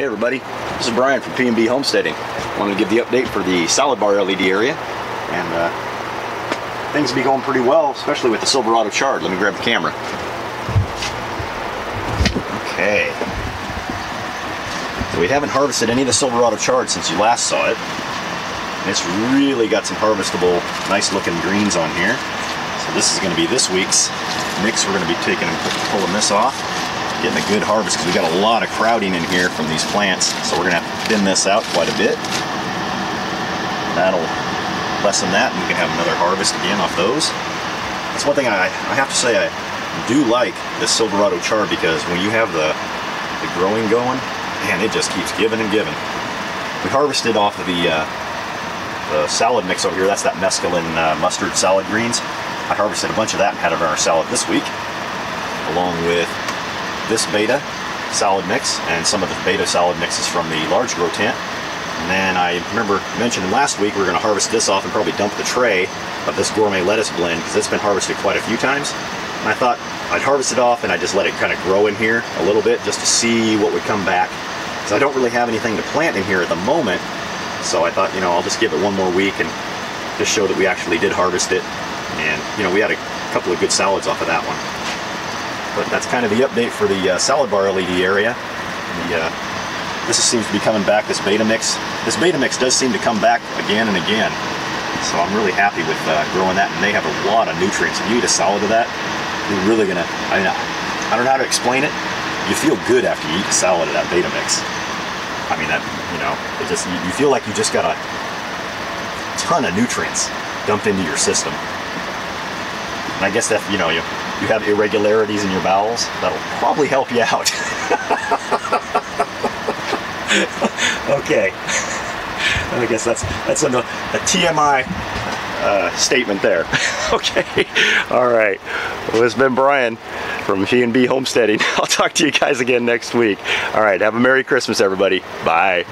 Hey everybody, this is Brian from P&B Homesteading. Wanted to give the update for the salad bar LED area and uh, things be going pretty well, especially with the Silverado Chard. Let me grab the camera. Okay. So we haven't harvested any of the Silverado Chard since you last saw it. And it's really got some harvestable, nice looking greens on here. So this is going to be this week's mix. We're going to be taking and pulling this off getting a good harvest because we got a lot of crowding in here from these plants. So we're gonna have to thin this out quite a bit. That'll lessen that and we can have another harvest again off those. That's one thing I, I have to say I do like this Silverado chard because when you have the, the growing going, man, it just keeps giving and giving. We harvested off of the, uh, the salad mix over here. That's that mesclun uh, mustard salad greens. I harvested a bunch of that and had it in our salad this week, along with this beta salad mix and some of the beta salad mixes from the large grow tent. And then I remember mentioning last week we are going to harvest this off and probably dump the tray of this gourmet lettuce blend because it's been harvested quite a few times. And I thought I'd harvest it off and I just let it kind of grow in here a little bit just to see what would come back. Because I don't really have anything to plant in here at the moment. So I thought, you know, I'll just give it one more week and just show that we actually did harvest it. And, you know, we had a couple of good salads off of that one. But that's kind of the update for the uh, salad bar LED area. The, uh, this seems to be coming back, this beta mix. This beta mix does seem to come back again and again. So I'm really happy with uh, growing that, and they have a lot of nutrients. If you eat a salad of that, you're really gonna, I mean, I don't know how to explain it. You feel good after you eat a salad of that beta mix. I mean, that, you know, it just, you feel like you just got a ton of nutrients dumped into your system. And I guess that, you know, you, you have irregularities in your bowels, that'll probably help you out. okay. I guess that's that's a, a TMI uh, statement there. okay. All right. Well, it's been Brian from P&B Homesteading. I'll talk to you guys again next week. All right. Have a Merry Christmas, everybody. Bye.